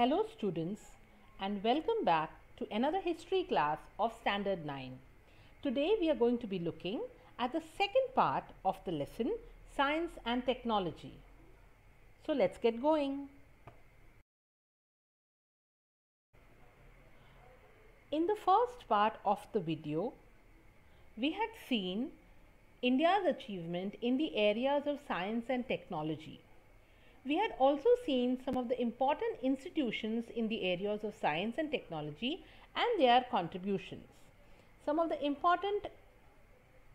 Hello students and welcome back to another history class of standard 9. Today we are going to be looking at the second part of the lesson science and technology. So let's get going. In the first part of the video we had seen India's achievement in the areas of science and technology. We had also seen some of the important institutions in the areas of science and technology and their contributions. Some of the important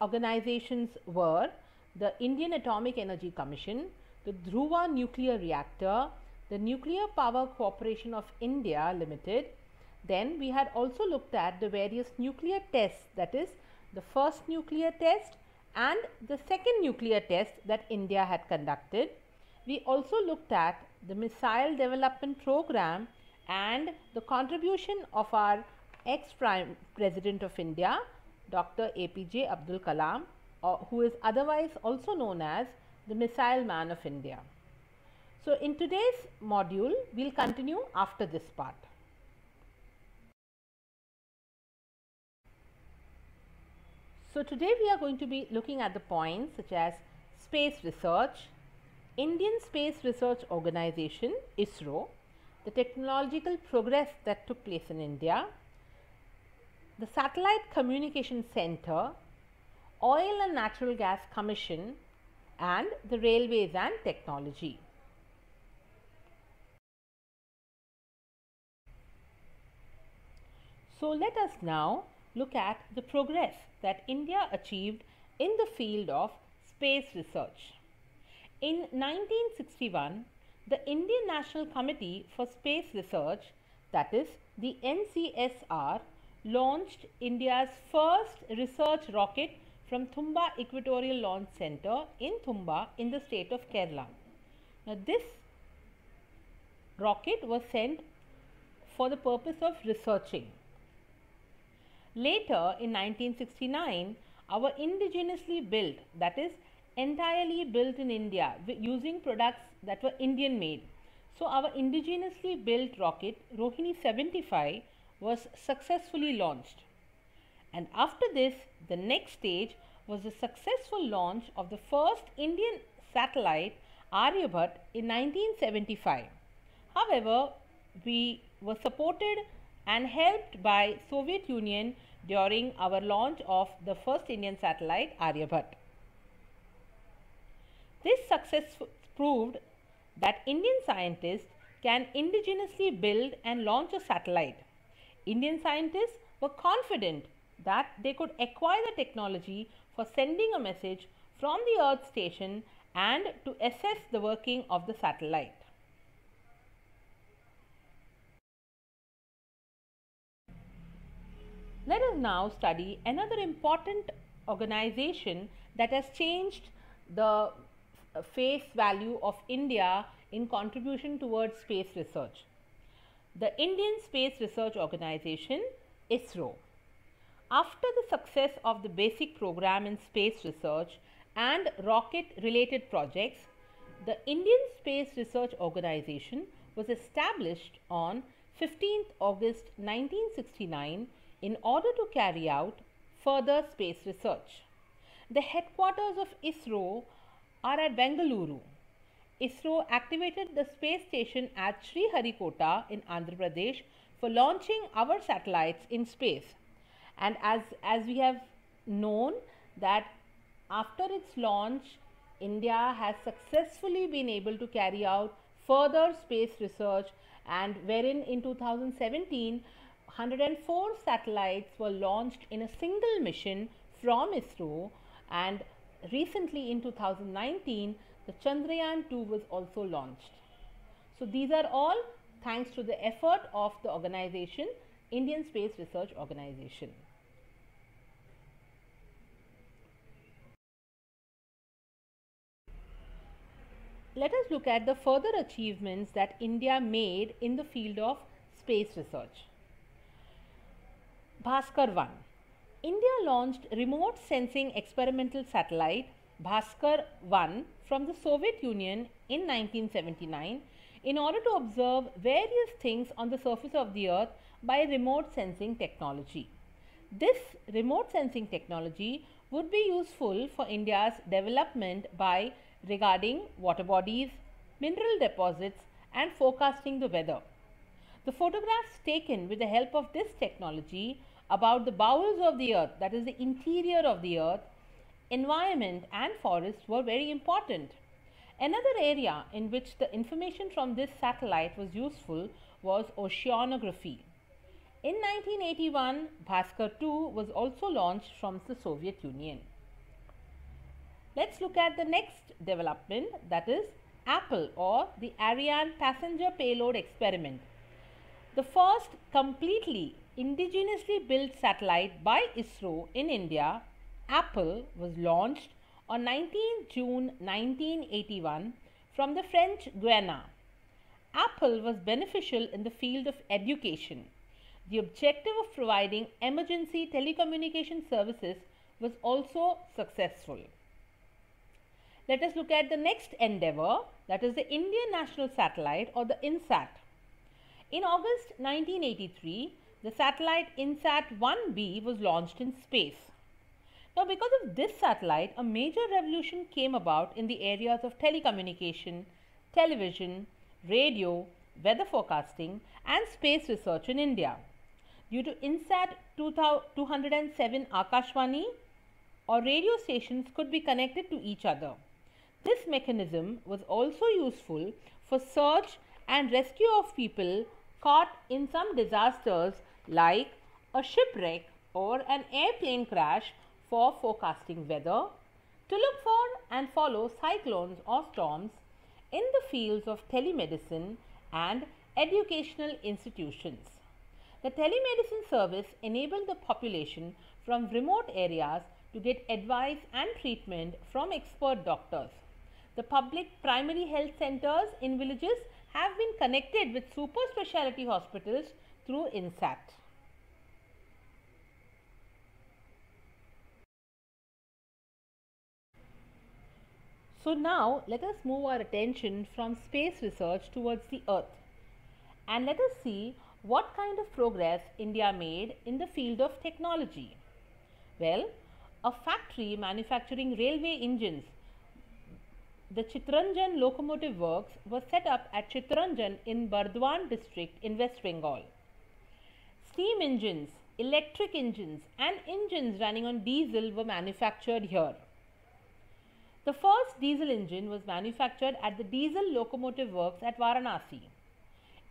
organizations were the Indian Atomic Energy Commission, the Dhruva Nuclear Reactor, the Nuclear Power Corporation of India Limited. Then we had also looked at the various nuclear tests that is the first nuclear test and the second nuclear test that India had conducted we also looked at the missile development program and the contribution of our ex-prime president of India, Dr. APJ Abdul Kalam, uh, who is otherwise also known as the missile man of India. So, in today's module, we will continue after this part. So, today we are going to be looking at the points such as space research, Indian Space Research Organization ISRO, the technological progress that took place in India, the Satellite Communication Center, Oil and Natural Gas Commission and the Railways and Technology. So, let us now look at the progress that India achieved in the field of space research. In 1961, the Indian National Committee for Space Research, that is the NCSR, launched India's first research rocket from Thumba Equatorial Launch Center in Thumba in the state of Kerala. Now, this rocket was sent for the purpose of researching. Later in 1969, our indigenously built, that is entirely built in India using products that were Indian made. So, our indigenously built rocket Rohini 75 was successfully launched. And after this, the next stage was the successful launch of the first Indian satellite Aryabhat in 1975. However, we were supported and helped by Soviet Union during our launch of the first Indian satellite Aryabhat. This success proved that Indian scientists can indigenously build and launch a satellite. Indian scientists were confident that they could acquire the technology for sending a message from the Earth station and to assess the working of the satellite. Let us now study another important organization that has changed the face value of India in contribution towards space research. The Indian Space Research Organization ISRO. After the success of the basic program in space research and rocket related projects, the Indian Space Research Organization was established on 15th August 1969 in order to carry out further space research. The headquarters of ISRO are at Bengaluru. ISRO activated the space station at Sriharikota in Andhra Pradesh for launching our satellites in space. And as, as we have known that after its launch, India has successfully been able to carry out further space research and wherein in 2017 104 satellites were launched in a single mission from ISRO and recently in 2019, the Chandrayaan 2 was also launched. So, these are all thanks to the effort of the organization, Indian Space Research Organization. Let us look at the further achievements that India made in the field of space research. Bhaskar 1 India launched remote sensing experimental satellite Bhaskar 1 from the Soviet Union in 1979 in order to observe various things on the surface of the earth by remote sensing technology. This remote sensing technology would be useful for India's development by regarding water bodies, mineral deposits and forecasting the weather. The photographs taken with the help of this technology about the bowels of the earth, that is the interior of the earth, environment and forests were very important. Another area in which the information from this satellite was useful was oceanography. In 1981, Bhaskar 2 was also launched from the Soviet Union. Let's look at the next development that is Apple or the Ariane passenger payload experiment. The first completely indigenously built satellite by ISRO in India, Apple was launched on 19 June 1981 from the French Guiana. Apple was beneficial in the field of education. The objective of providing emergency telecommunication services was also successful. Let us look at the next endeavor that is the Indian National Satellite or the INSAT. In August 1983, the satellite INSAT 1B was launched in space. Now, because of this satellite, a major revolution came about in the areas of telecommunication, television, radio, weather forecasting, and space research in India. Due to INSAT 207 Akashvani or radio stations could be connected to each other. This mechanism was also useful for search and rescue of people caught in some disasters like a shipwreck or an airplane crash for forecasting weather, to look for and follow cyclones or storms in the fields of telemedicine and educational institutions. The telemedicine service enabled the population from remote areas to get advice and treatment from expert doctors. The public primary health centers in villages have been connected with super specialty hospitals through INSAT. So now let us move our attention from space research towards the earth and let us see what kind of progress India made in the field of technology? Well, a factory manufacturing railway engines, the Chittaranjan Locomotive Works, was set up at Chittaranjan in Burdwan district in West Bengal. Steam engines, electric engines, and engines running on diesel were manufactured here. The first diesel engine was manufactured at the Diesel Locomotive Works at Varanasi.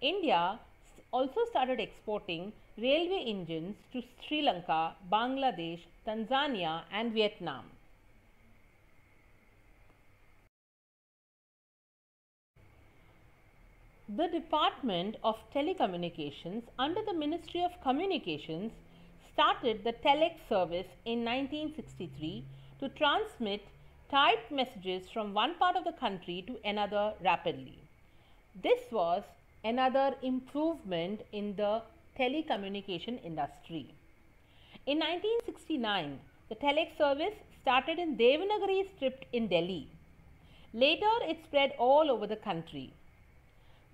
India also started exporting railway engines to Sri Lanka, Bangladesh, Tanzania and Vietnam. The Department of Telecommunications under the Ministry of Communications started the telex service in 1963 to transmit typed messages from one part of the country to another rapidly. This was another improvement in the telecommunication industry. In 1969, the telex service started in Devanagari script in Delhi. Later, it spread all over the country.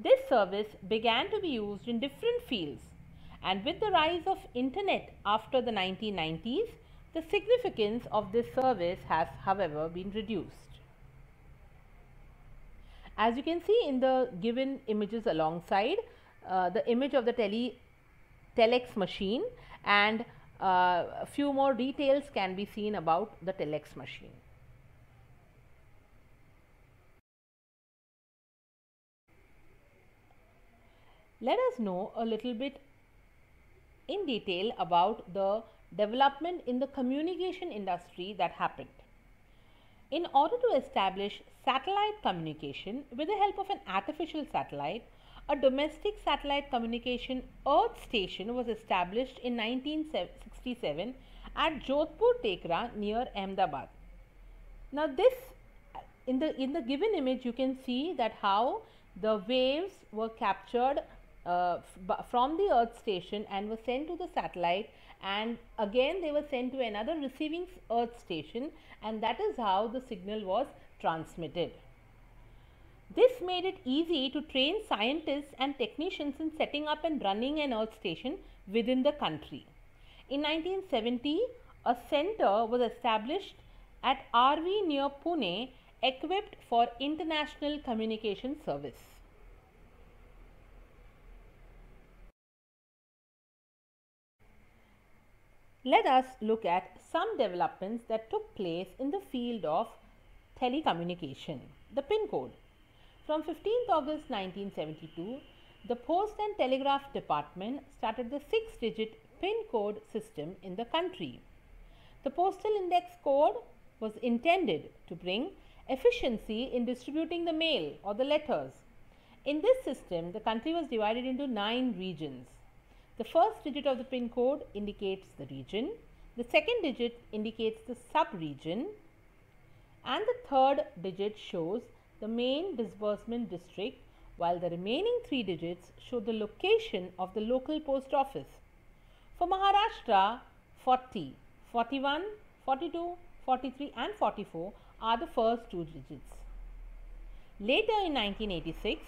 This service began to be used in different fields and with the rise of internet after the 1990s, the significance of this service has however been reduced. As you can see in the given images alongside, uh, the image of the tele telex machine and uh, a few more details can be seen about the telex machine. Let us know a little bit in detail about the development in the communication industry that happened. In order to establish satellite communication with the help of an artificial satellite, a domestic satellite communication Earth station was established in 1967 at Jodhpur Tekra near Ahmedabad. Now this in the in the given image you can see that how the waves were captured uh, from the earth station and were sent to the satellite and again they were sent to another receiving earth station and that is how the signal was transmitted. This made it easy to train scientists and technicians in setting up and running an earth station within the country. In 1970, a center was established at Arvi near Pune equipped for international communication service. Let us look at some developments that took place in the field of telecommunication. The PIN code. From 15th August 1972, the Post and Telegraph Department started the six digit PIN code system in the country. The postal index code was intended to bring efficiency in distributing the mail or the letters. In this system, the country was divided into nine regions. The first digit of the PIN code indicates the region, the second digit indicates the sub-region, and the third digit shows the main disbursement district while the remaining three digits show the location of the local post office. For Maharashtra, 40, 41, 42, 43 and 44 are the first two digits. Later in 1986,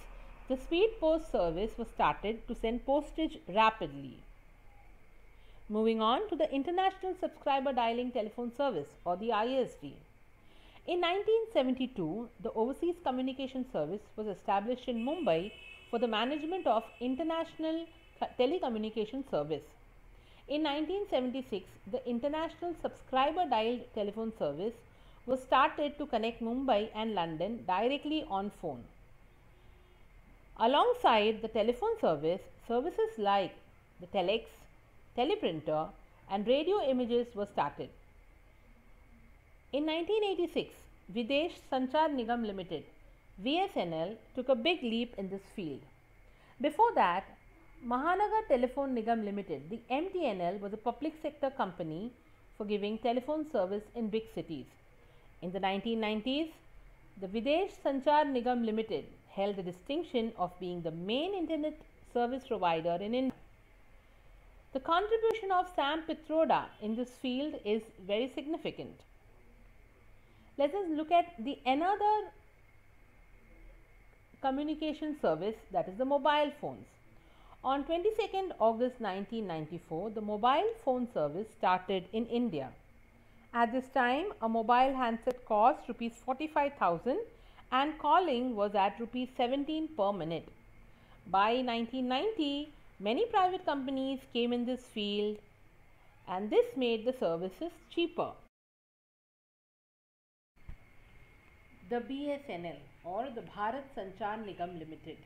the speed post service was started to send postage rapidly. Moving on to the International Subscriber Dialing Telephone Service or the ISD. In 1972, the Overseas Communication Service was established in Mumbai for the management of international telecommunication service. In 1976, the International Subscriber Dialed Telephone Service was started to connect Mumbai and London directly on phone. Alongside the telephone service, services like the telex, teleprinter and radio images were started. In 1986, Videsh Sanchar Nigam Limited VSNL took a big leap in this field. Before that, Mahanagar Telephone Nigam Limited, the MTNL, was a public sector company for giving telephone service in big cities. In the 1990s, the Videsh Sanchar Nigam Limited held the distinction of being the main internet service provider in India. The contribution of Sam Pitroda in this field is very significant let us look at the another communication service that is the mobile phones. On 22nd August 1994, the mobile phone service started in India. At this time, a mobile handset cost rupees 45,000 and calling was at rupees 17 per minute. By 1990, many private companies came in this field and this made the services cheaper. the BSNL or the Bharat Sanchar Nigam Limited.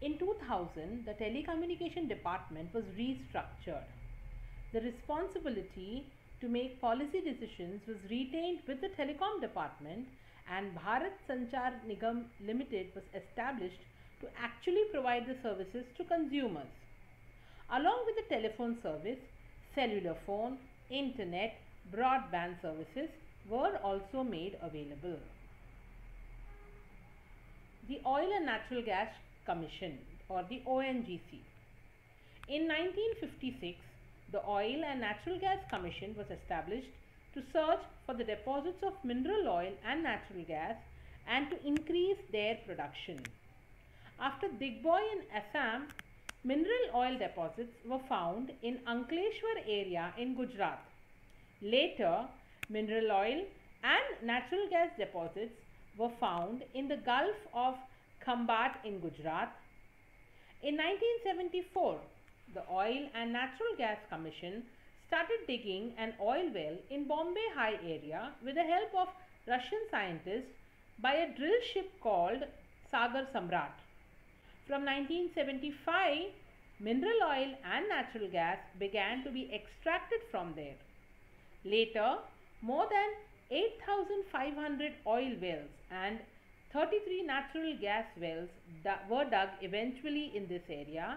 In 2000, the telecommunication department was restructured. The responsibility to make policy decisions was retained with the telecom department and Bharat Sanchar Nigam Limited was established to actually provide the services to consumers. Along with the telephone service, cellular phone, internet, broadband services were also made available the Oil and Natural Gas Commission or the ONGC. In 1956, the Oil and Natural Gas Commission was established to search for the deposits of mineral oil and natural gas and to increase their production. After Digboi in Assam, mineral oil deposits were found in Ankleshwar area in Gujarat. Later, mineral oil and natural gas deposits were found in the Gulf of Khambat in Gujarat. In 1974, the Oil and Natural Gas Commission started digging an oil well in Bombay High area with the help of Russian scientists by a drill ship called Sagar Samrat. From 1975, mineral oil and natural gas began to be extracted from there. Later, more than 8,500 oil wells and 33 natural gas wells were dug eventually in this area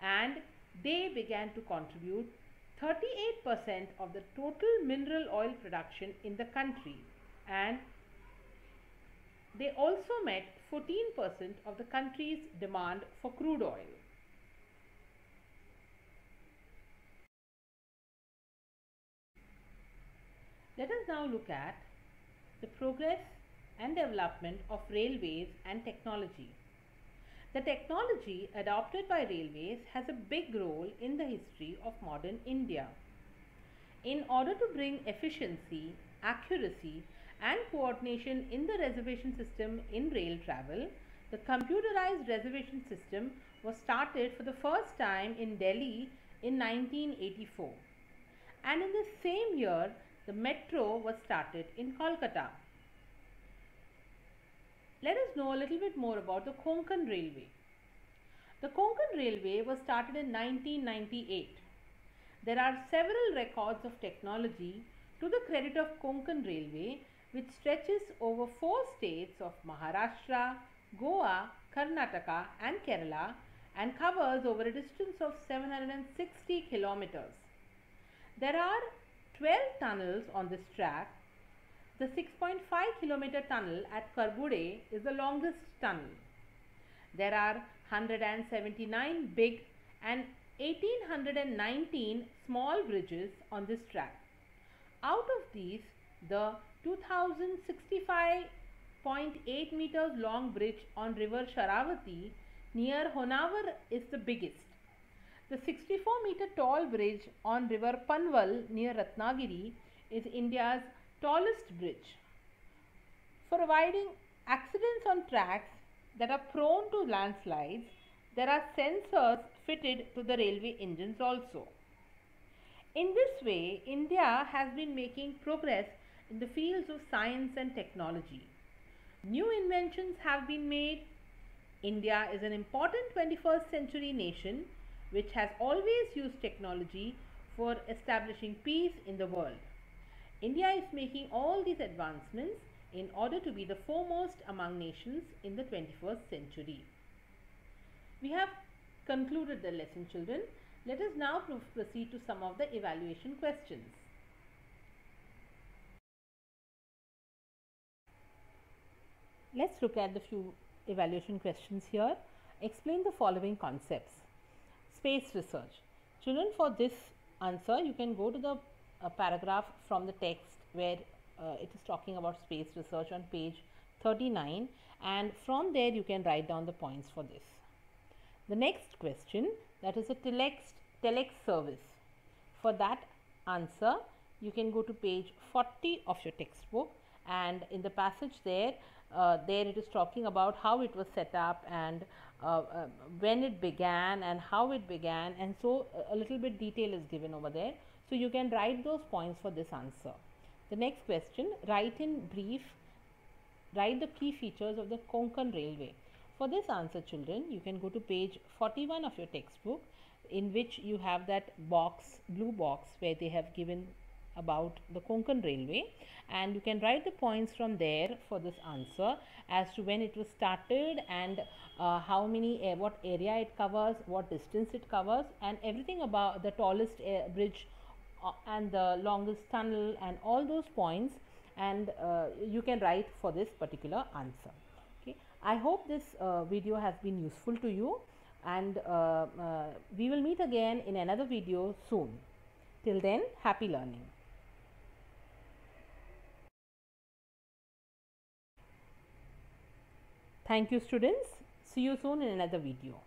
and they began to contribute 38% of the total mineral oil production in the country and they also met 14% of the country's demand for crude oil. Let us now look at the progress and development of railways and technology. The technology adopted by railways has a big role in the history of modern India. In order to bring efficiency, accuracy and coordination in the reservation system in rail travel, the computerized reservation system was started for the first time in Delhi in 1984. And in the same year, the metro was started in Kolkata. Let us know a little bit more about the Konkan Railway. The Konkan Railway was started in 1998. There are several records of technology to the credit of Konkan Railway which stretches over four states of Maharashtra, Goa, Karnataka and Kerala and covers over a distance of 760 kilometers. There are 12 tunnels on this track. The 6.5 kilometer tunnel at Karbude is the longest tunnel. There are 179 big and 1819 small bridges on this track. Out of these, the 2065.8 meters long bridge on river Sharavati near Honavar is the biggest. The 64 meter tall bridge on river Panval near Ratnagiri is India's tallest bridge. For avoiding accidents on tracks that are prone to landslides, there are sensors fitted to the railway engines also. In this way, India has been making progress in the fields of science and technology. New inventions have been made. India is an important 21st century nation which has always used technology for establishing peace in the world. India is making all these advancements in order to be the foremost among nations in the 21st century. We have concluded the lesson children. Let us now proceed to some of the evaluation questions. Let's look at the few evaluation questions here. Explain the following concepts. Space research. Children, for this answer, you can go to the uh, paragraph from the text where uh, it is talking about space research on page 39 and from there you can write down the points for this. The next question that is a telex, telex service. For that answer, you can go to page 40 of your textbook and in the passage there uh, there it is talking about how it was set up and uh, uh, when it began and how it began and so a little bit detail is given over there. So, you can write those points for this answer. The next question write in brief write the key features of the Konkan Railway. For this answer children you can go to page 41 of your textbook in which you have that box blue box where they have given about the Konkan Railway and you can write the points from there for this answer as to when it was started and uh, how many uh, what area it covers what distance it covers and everything about the tallest uh, bridge and the longest tunnel and all those points and uh, you can write for this particular answer okay i hope this uh, video has been useful to you and we will meet again in another video soon till then happy learning Thank you students. See you soon in another video.